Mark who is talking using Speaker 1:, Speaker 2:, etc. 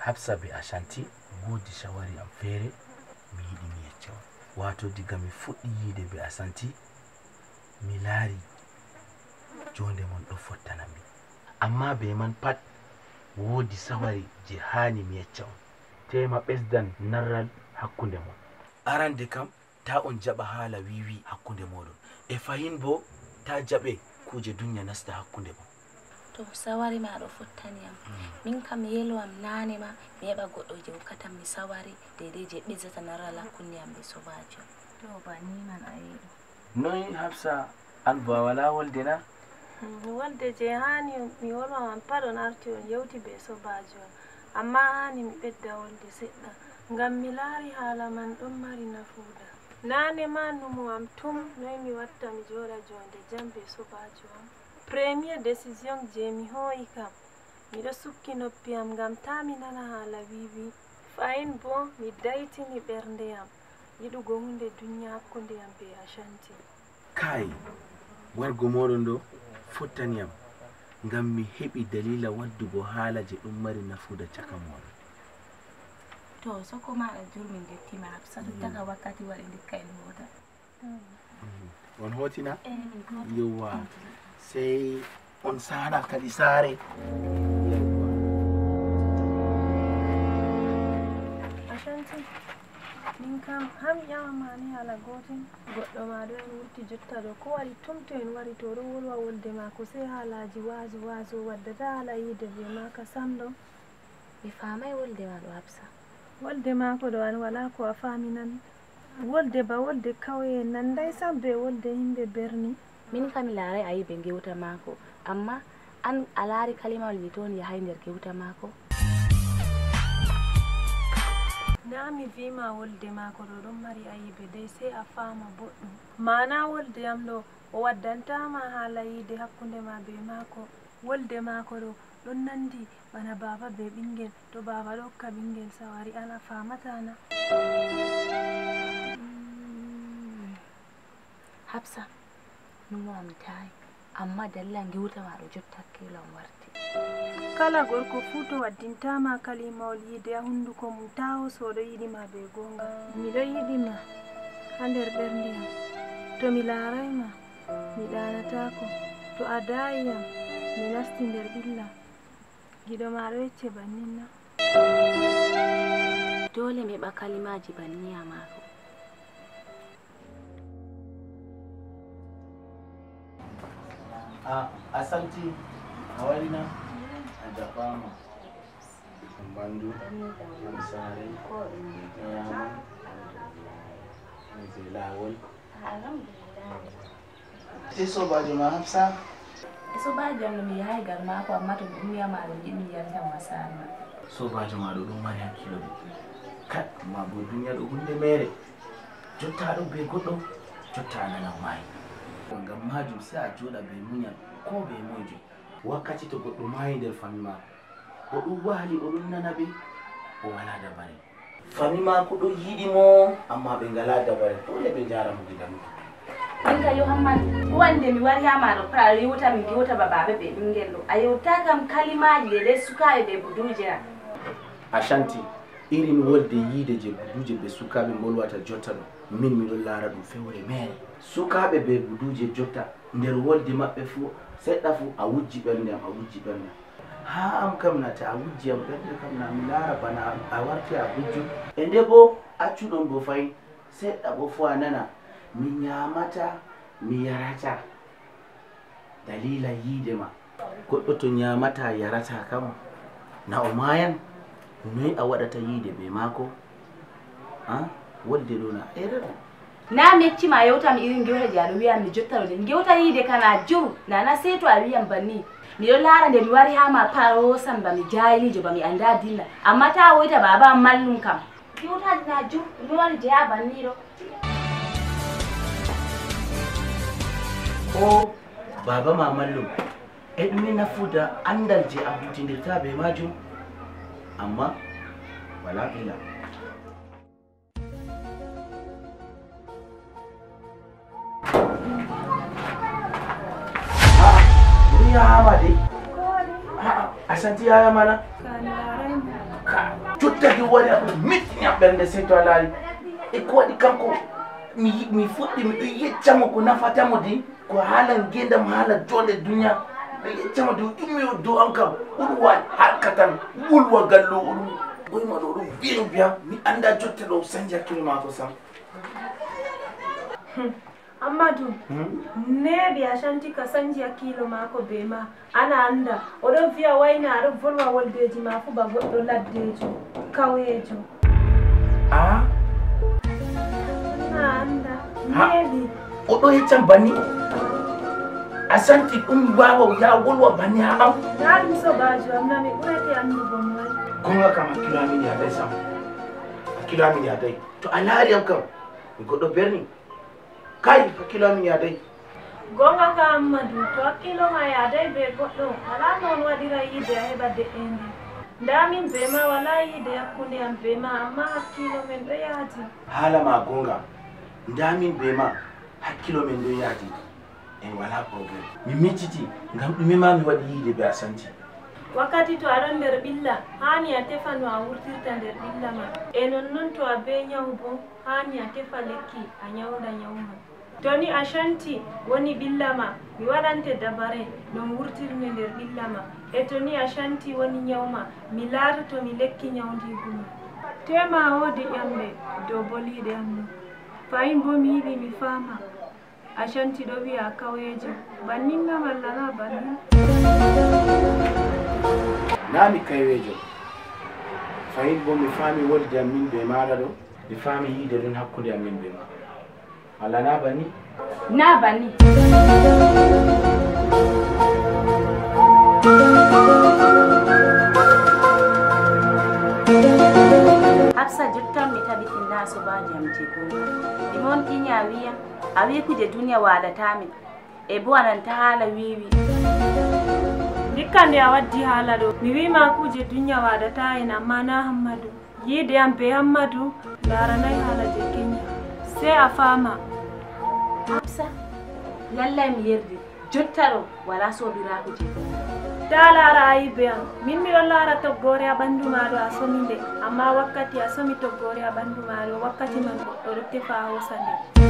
Speaker 1: habsa be ashanti woodi shawari am feere mi yiɗi mi yecca. On wato diga mi fuɗɗi yiide be asanti mi laari jonde mon ɗo fottana mi. Amma be man pat woodi sawari je haani mi yecca on. Tema ɓesdan narral hakkunde mon. Arande kam ta on jaɓa haala wiwi hakkunde moɗon. E fayin bo ta jaɓe kuje duniya nasta hakkunde mon.
Speaker 2: to sawari ma ɗo fottani yam mm. min kam yelo am nane ma mi heɓa goɗɗo je hokkatam mi sawari dedei je ɓesdata narala kunne am ɓe sobajo.
Speaker 3: To ba niman a yeɗo
Speaker 1: noyi hafsa an bo a wala wolde na?
Speaker 3: Mm, wolde je hani mi wolwaman pat on arti on yewti be sobajo on amma hani mi ɓedda wolde seɗɗa ngam mi laari haala man ɗon mari nafuuda. Nane ma numo am tum noyi mi watta mi joɗa jonde jam be sobajo am. premier décision je mi hoyi kam. Miɗo sukki noppi am ngam ta mi nana haala wiwi fayin bo mi daytini ɓernde am yiɗugo hunde duniya hakkunde am be ashanti.
Speaker 1: Kai wargo moɗon ɗo fottaniyam ngam mi heɓi dalila waddugo haala je ɗum mari nafuda caka moɗon.
Speaker 2: To soko maɗa jurmin dettima absatu mm. daga wakkati waɗi dikka en
Speaker 1: hooda mm.
Speaker 2: on hootina? Eh,
Speaker 1: Yowa sey on saɗa kadi saare
Speaker 3: ashanti min kam ha mi ƴamamani haala gotel goɗɗo ma ɗo en wurti jotta ɗo ko waɗi tum to en wari to ɗo wolwa wolde mako sey haalaji waaso waaso waddata haala yiide be maka sam ɗo
Speaker 2: mi famai wolde ma ɗo hafsa
Speaker 3: wolde mako ɗo an wala ko a faminan wolde ba wolde kawye nanday sam be wolde yimɓe berni.
Speaker 2: Min kam mi laarai a yi ɓe gewta maako. Amma an a laari kalimawol ni toon yahay nder gewta maako.
Speaker 3: Na mi wima wolde maako ɗo ɗon mari ayibe dey sey a faama boɗɗum. Mana wolde yam ɗo o waddantama haala yiide hakkunde ma be maako. Wolde maako ɗo ɗon nandi bana baba be ɓingel to baba ɗo hokka ɓingel sawari an a famatana
Speaker 2: hafsa numo am tayi amma dalila gewta ma ɗo jotta hakkilo am warti
Speaker 3: kala gorko fuu to waddintama kalimawol yiide ha hunduko mum tawo soɗo yiɗima be gonga miɗo yiɗima ha nder ɓernde am to mi laarayma mi ɗanatako to a dayiyam mi nasti nder ɓilla giɗo maɗo yecce bannin na
Speaker 2: dole mi heɓa kalimaji banniya maako
Speaker 1: Ah, Asanti Awalina Ajapama Mbandu. Ansari Nyama. Zilawul Tiso Bajuma Hafsa
Speaker 2: so baji yanno mi yahay gal maako amma to mi ummiyama aɗo jiɗi yiyam wasama
Speaker 1: so bajo ma ɗo ɗum mari hakkilode kat ma bo duniya ɗo hunde mere. Jotta ɗo be goɗɗo jotta ananam maayi ngam majum sai a joɗa be muñal ko be moyjo wakkati to goɗɗo mayi nder fami ma o ɗum wali o ɗum nana ɓe o wala dabare fami mako ɗo yiɗi mo amma ɓe ngala dabare dole ɓe jaramo gidam
Speaker 2: min ka yo hamman wande mi wari ha maɗo pra rewta min gewta ba baɓe ɓe ɓingel ɗo a yewta kam kalimaji ɗe ɗe sukaɓe ɓe buduje a
Speaker 1: ashanti irin wolde yiide je buduje ɓe sukaɓe bolwata jotta ɗo min miɗon laara ɗum fewre mere. Sukaɓe ɓe buduje jotta nder wolde maɓɓe fuu seɗɗa fuu a wujji ɓernde am a wujji ɓernde am. Ha am kam na ta a wujji am ɓernde kam na mi laara bana a warti a gujjo e nde bo accuɗon bo fayin seɗɗa bo fuu a nana mi ñamata mi yarata dalila yiide ma. Goɗɗo to ñamata yarata kam na o mayan me a wada ta yi da bai mako? Ha? Wolde nuna eh, ere
Speaker 2: na ci ma yewtam irin gewta jaaɗo wiyam mi jottano de yi da kana ju na na sai to wiyam banni. Miɗo lara da mi wari ha ma faro san ba mi parosan ji ba bami anda dilla. Amma ta woyta baba mallum kam. Gewtaji na ju mi wari jeya banniɗo
Speaker 1: o baba ma mallum. Eh, e ɗume nafuda andal je a hutinirta be majum amma wala ila ya hama dai. A santi ya
Speaker 3: hama na.
Speaker 1: Tutta di wari abu mitin ya bende seto alari ikuwa di kanko mi fuɗɗi mi ɗum yeccamo ko nafata mo di ko haalan gendam haala jonde duniat yeccamo di ɗummi o dow an kam oɗum wawi harka tan wulwa gallo oɗum ɓoyma ɗo oɗum biyan biyan mi anda jotte ɗo sañji hakkille mako sam
Speaker 3: ammadou neeɓi a shanti ka sanji hakkilo maako be ma. Ana anda. Oɗon wiya wayna aɗon volwa woldeji ma fu ba goɗɗo laddejo kawejo
Speaker 1: a
Speaker 3: anda
Speaker 1: Ha.
Speaker 3: neeɓi
Speaker 1: oɗo yeccan banni a umbawa ɗum wawa ya wolwa bani ha am
Speaker 3: yaani ɗum sobajo am na mi ɓurete andugo mo wari
Speaker 1: gonga kam hakkilo amin yaday sam hakkilo amin yaday to a laari am kam mi goɗɗo berni kay hakkilo amin yaday
Speaker 3: gonga ka ammadou to hakkilo ma yaday be goɗɗo wala noon waɗira yiide a heɓa de'ende de endi be ma wala yiide hakkunde am be ma amma hakkilo men ɗo yaadi
Speaker 1: haala ma gonga. Ndamin be ma hakkilo men ɗo yaadi en wala probléme mi micciti ngam ɗumima mi waɗi yiide be a santi
Speaker 3: wakkati to aɗon nder ɓilla hani a tefa no a wurtirta nder ɓilla ma. E nonnon to a be nyawu bo hani a tefa lekki a nyawda nyawu ma to ni a shanti woni ɓilla ma mi waɗante dabare non wurtirne nder ɓilla ma. E to ni a shanti woni nyawu ma mi laata to mi lekki nyawdigu ma. Tema woodi ƴamɓe dow boliɗe am no fayin bo mi yiɗi mi faama. ashanti ɗo wiya kawejo banninga malla na bannin.
Speaker 1: Nami kawejo fayin bo mi faami woldi am min be maɗa ɗo. Mi faami yiide ɗon hakkude am min be ma. Walla na banni?
Speaker 2: Na banni. Hafsa jottan mi tabitinna sobajo am je goo ɗimon iña wiya a wi kuje duniya waɗatamin e bo ananta haala wiwi.
Speaker 3: Dikka nde a waddi haala ɗo mi wima kuje duniya waɗata en amma na hammadou yiide am be hammadou laranayi haala je kenya. Sey a faama
Speaker 2: hafsa lallay mi yerdi jotta ɗo wala sobirako je
Speaker 3: ta ayi be am. Min miɗon laara toggore a ɓanndu maɗo a somi nde amma wakkati a somi toggore a ɓanndu maɗo wakkati man goɗɗo ɗo tefa a hosa nde